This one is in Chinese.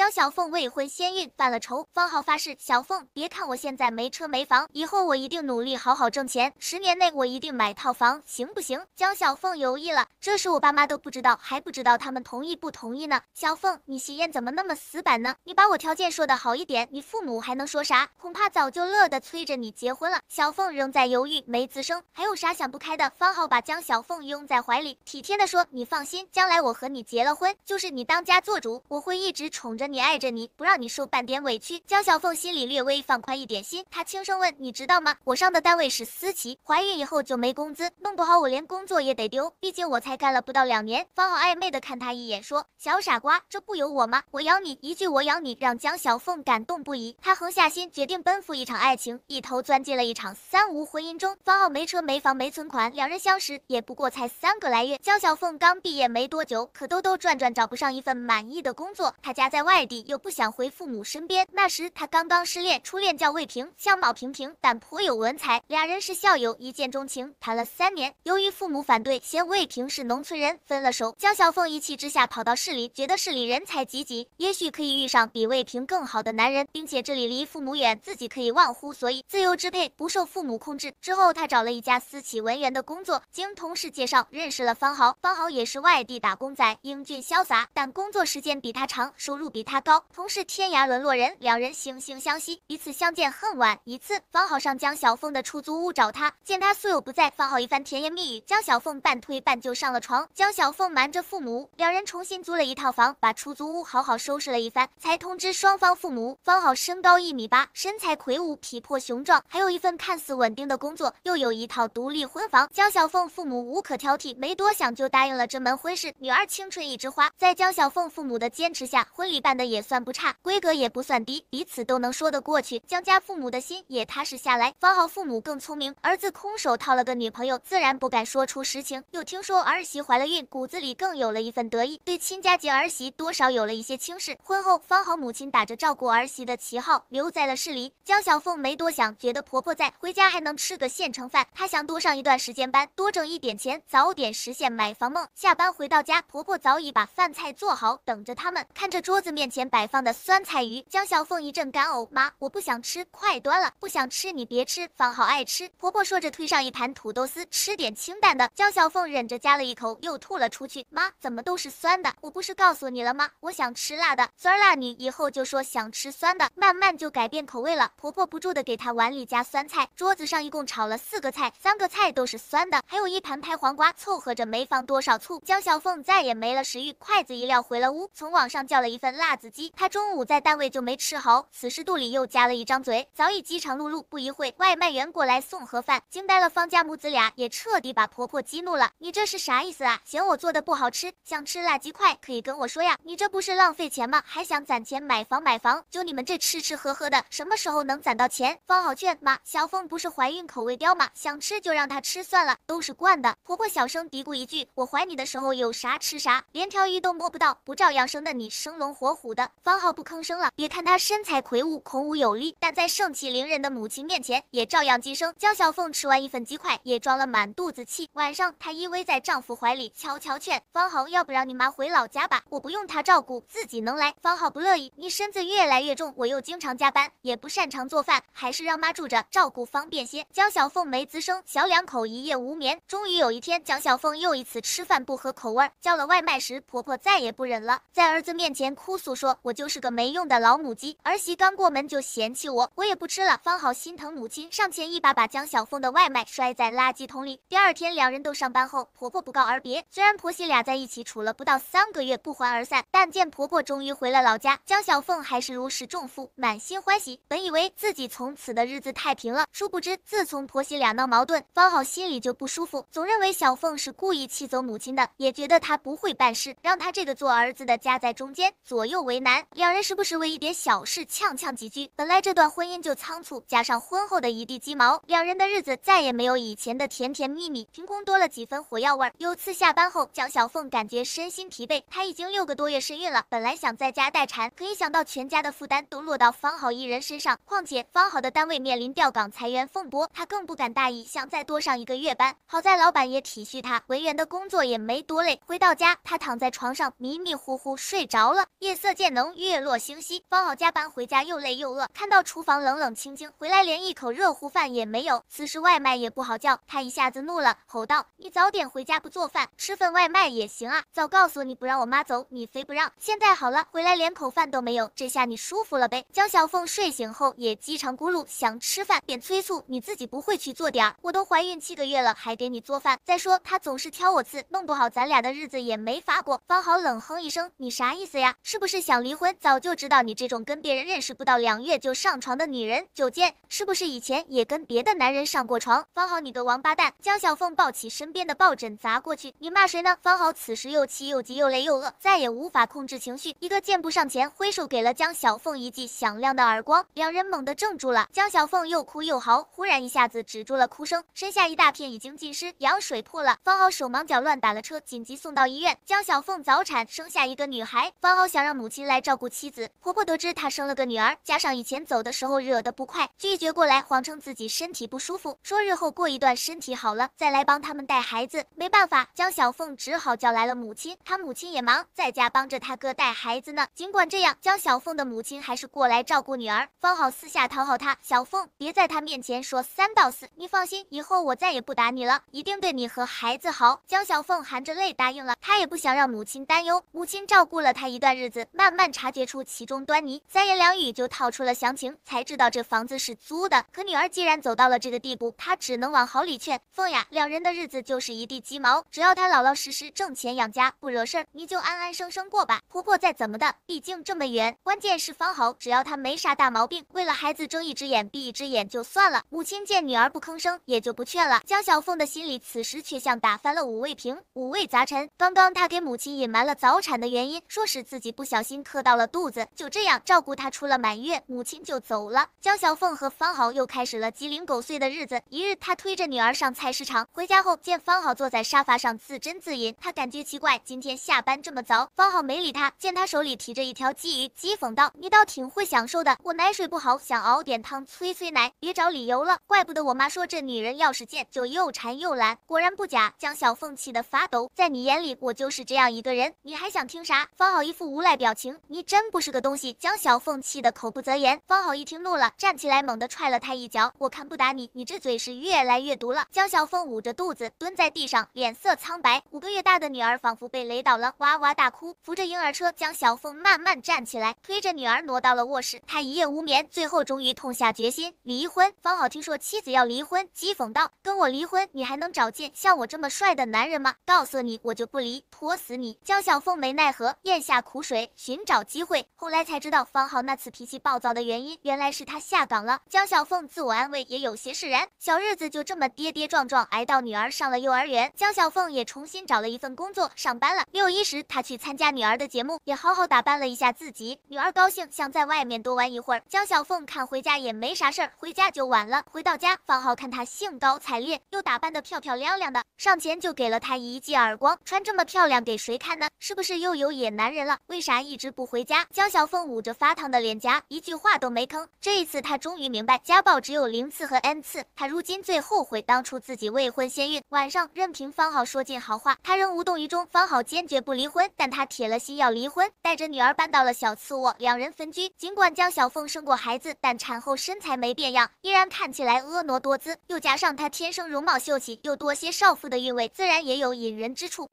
江小凤未婚先孕，犯了愁。方浩发誓：小凤，别看我现在没车没房，以后我一定努力好好挣钱，十年内我一定买套房，行不行？江小凤犹豫了，这事我爸妈都不知道，还不知道他们同意不同意呢。小凤，你喜宴怎么那么死板呢？你把我条件说的好一点，你父母还能说啥？恐怕早就乐得催着你结婚了。小凤仍在犹豫，没吱声。还有啥想不开的？方浩把江小凤拥在怀里，体贴的说：“你放心，将来我和你结了婚，就是你当家做主，我会一直宠着你，爱着你，不让你受半点委屈。”江小凤心里略微放宽一点心，她轻声问：“你知道吗？我上的单位是私企，怀孕以后就没工资，弄不好我连工作也得丢。毕竟我才干了不到两年。”方浩暧昧的看他一眼，说：“小傻瓜，这不有我吗？我养你，一句我养你，让江小凤感动不已。他横下心，决定奔赴一场爱情，一头钻进了一场三无婚姻中。方浩没车没房没存款，两人相识也不过才三个来月。江小凤刚毕业没多久，可兜兜转转找不上一份满意的工作。她家在外外地，又不想回父母身边。那时他刚刚失恋，初恋叫魏平，相貌平平，但颇有文采。俩人是校友，一见钟情，谈了三年。由于父母反对，嫌魏平是农村人，分了手。江小凤一气之下跑到市里，觉得市里人才济济，也许可以遇上比魏平更好的男人，并且这里离父母远，自己可以忘乎所以，自由支配，不受父母控制。之后他找了一家私企文员的工作，经同事介绍认识了方豪。方豪也是外地打工仔，英俊潇洒，但工作时间比他长，收入比比他高，同是天涯沦落人，两人惺惺相惜，彼此相见恨晚。一次，方好上江小凤的出租屋找他，见他宿友不在，方好一番甜言蜜语，江小凤半推半就上了床。江小凤瞒着父母，两人重新租了一套房，把出租屋好好收拾了一番，才通知双方父母。方好身高一米八，身材魁梧，体魄雄壮，还有一份看似稳定的工作，又有一套独立婚房。江小凤父母无可挑剔，没多想就答应了这门婚事。女儿青春一枝花，在江小凤父母的坚持下，婚礼办的也算不差，规格也不算低，彼此都能说得过去。江家父母的心也踏实下来。方豪父母更聪明，儿子空手套了个女朋友，自然不敢说出实情。又听说儿媳怀了孕，骨子里更有了一份得意，对亲家接儿媳多少有了一些轻视。婚后，方豪母亲打着照顾儿媳的旗号留在了市里。江小凤没多想，觉得婆婆在，回家还能吃个现成饭，她想多上一段时间班，多挣一点钱，早点实现买房梦。下班回到家，婆婆早已把饭菜做好，等着他们。看着桌子面面前摆放的酸菜鱼，江小凤一阵干呕。妈，我不想吃，快端了。不想吃你别吃，方好爱吃。婆婆说着推上一盘土豆丝，吃点清淡的。江小凤忍着夹了一口，又吐了出去。妈，怎么都是酸的？我不是告诉你了吗？我想吃辣的。酸辣女以后就说想吃酸的，慢慢就改变口味了。婆婆不住的给她碗里加酸菜，桌子上一共炒了四个菜，三个菜都是酸的，还有一盘拍黄瓜，凑合着没放多少醋。江小凤再也没了食欲，筷子一撂回了屋，从网上叫了一份辣辣子鸡。她中午在单位就没吃好，此时肚里又夹了一张嘴，早已饥肠辘辘。不一会，外卖员过来送盒饭，惊呆了方家母子俩，也彻底把婆婆激怒了。你这是啥意思啊？嫌我做的不好吃，想吃辣鸡块可以跟我说呀。你这不是浪费钱吗？还想攒钱买房买房？就你们这吃吃喝喝的，什么时候能攒到钱？方好劝妈，小凤不是怀孕口味刁吗？想吃就让她吃算了，都是惯的。婆婆小声嘀咕一句：“我怀你的时候有啥吃啥，连条鱼都摸不到，不照样生的你生龙活虎虎的。”方浩不吭声了。别看他身材魁梧，孔武有力，但在盛气凌人的母亲面前，也照样鸡声。江小凤吃完一份鸡块，也装了满肚子气。晚上，她依偎在丈夫怀里，悄悄劝方浩：“要不让你妈回老家吧，我不用她照顾，自己能来。”方浩不乐意：“你身子越来越重，我又经常加班，也不擅长做饭，还是让妈住着，照顾方便些。”江小凤没吱声，小两口一夜无眠。终于有一天，江小凤又一次吃饭不合口味，叫了外卖时，婆婆再也不忍了，在儿子面前哭诉诉说：“我就是个没用的老母鸡，儿媳刚过门就嫌弃我，我也不吃了。”方好心疼母亲，上前一把把江小凤的外卖摔在垃圾桶里。第二天，两人都上班后，婆婆不告而别。虽然婆媳俩在一起处了不到三个月不欢而散，但见婆婆终于回了老家，江小凤还是如释重负，满心欢喜。本以为自己从此的日子太平了，殊不知自从婆媳俩闹矛盾，方好心里就不舒服，总认为小凤是故意气走母亲的，也觉得她不会办事，让她这个做儿子的夹在中间，左右为难。两人时不时为一点小事呛呛几句。本来这段婚姻就仓促，加上婚后的一地鸡毛，两人的日子再也没有以前的甜甜蜜蜜，凭空多了几分火药味儿。有次下班后，蒋小凤感觉身心疲惫，她已经六个多月身孕了，本来想在家待产，可一想到全家的负担都落到方好一人身上，况且方好的单位面临调岗裁员风波，她更不敢大意，想再多上一个月班。好在老板也体恤她，文员的工作也没多累。回到家，她躺在床上迷迷糊糊睡着了。夜色色渐浓，月落星稀。方好加班回家又累又饿，看到厨房冷冷清清，回来连一口热乎饭也没有。此时外卖也不好叫，他一下子怒了，吼道：“你早点回家不做饭，吃份外卖也行啊！早告诉你不让我妈走，你非不让。现在好了，回来连口饭都没有，这下你舒服了呗？”江小凤睡醒后也饥肠辘辘，想吃饭，便催促：“你自己不会去做点儿？我都怀孕七个月了，还给你做饭。再说他总是挑我刺，弄不好咱俩的日子也没法过。”方好冷哼一声：“你啥意思呀？是不是是想离婚？早就知道你这种跟别人认识不到两月就上床的女人，九剑！是不是以前也跟别的男人上过床？方好，你个王八蛋！”江小凤抱起身边的抱枕砸过去：“你骂谁呢？”方好此时又气又急又累又饿，再也无法控制情绪，一个箭步上前，挥手给了江小凤一记响亮的耳光，两人猛地怔住了。江小凤又哭又嚎，忽然一下子止住了哭声，身下一大片已经浸湿，羊水破了。方好手忙脚乱打了车，紧急送到医院。江小凤早产，生下一个女孩。方好想让母亲来照顾妻子，婆婆得知她生了个女儿，加上以前走的时候惹得不快，拒绝过来，谎称自己身体不舒服，说日后过一段身体好了再来帮他们带孩子。没办法，江小凤只好叫来了母亲，她母亲也忙，在家帮着她哥带孩子呢。尽管这样，江小凤的母亲还是过来照顾女儿。方好私下讨好她，小凤别在她面前说三道四，你放心，以后我再也不打你了，一定对你和孩子好。江小凤含着泪答应了，她也不想让母亲担忧。母亲照顾了她一段日子，慢慢察觉出其中端倪，三言两语就套出了详情，才知道这房子是租的。可女儿既然走到了这个地步，她只能往好里劝。凤雅，两人的日子就是一地鸡毛，只要她老老实实挣钱养家，不惹事儿，你就安安生生过吧。婆婆再怎么的，毕竟这么远，关键是方好，只要她没啥大毛病，为了孩子睁一只眼闭一只眼就算了。母亲见女儿不吭声，也就不劝了。江小凤的心里此时却像打翻了五味瓶，五味杂陈。刚刚她给母亲隐瞒了早产的原因，说是自己不小小心磕到了肚子，就这样照顾她出了满月，母亲就走了。江小凤和方好又开始了鸡零狗碎的日子。一日，她推着女儿上菜市场，回家后见方好坐在沙发上自斟自饮，她感觉奇怪，今天下班这么早。方好没理她，见她手里提着一条鲫鱼，讥讽道：“你倒挺会享受的，我奶水不好，想熬点汤催催奶，别找理由了。怪不得我妈说这女人要是贱，就又馋又懒，果然不假。”江小凤气得发抖，在你眼里我就是这样一个人，你还想听啥？方好一副无赖表表情，你真不是个东西。江小凤气得口不择言。方好一听怒了，站起来猛地踹了他一脚。我看不打你，你这嘴是越来越毒了。江小凤捂着肚子蹲在地上，脸色苍白。五个月大的女儿仿佛被雷倒了，哇哇大哭。扶着婴儿车，江小凤慢慢站起来，推着女儿挪到了卧室。她一夜无眠，最后终于痛下决心离婚。方好听说妻子要离婚，讥讽道：“跟我离婚，你还能找见像我这么帅的男人吗？告诉你，我就不离，拖死你！”江小凤没奈何，咽下苦水，寻找机会。后来才知道，方浩那次脾气暴躁的原因，原来是他下岗了。江小凤自我安慰，也有些释然。小日子就这么跌跌撞撞挨到女儿上了幼儿园，江小凤也重新找了一份工作，上班了。六一时，她去参加女儿的节目，也好好打扮了一下自己。女儿高兴，想在外面多玩一会儿。江小凤看回家也没啥事儿，回家就晚了。回到家，方浩看她兴高采烈，又打扮得漂漂亮亮的，上前就给了她一记耳光。穿这么漂亮给谁看呢？是不是又有野男人了？为啥一一直不回家？江小凤捂着发烫的脸颊，一句话都没吭。这一次，她终于明白，家暴只有零次和 n 次。她如今最后悔当初自己未婚先孕。晚上，任凭方好说尽好话，她仍无动于衷。方好坚决不离婚，但她铁了心要离婚，带着女儿搬到了小次卧，两人分居。尽管江小凤生过孩子，但产后身材没变样，依然看起来婀娜多姿。又加上她天生容貌秀气，又多些少妇的韵味，自然也有引人之处。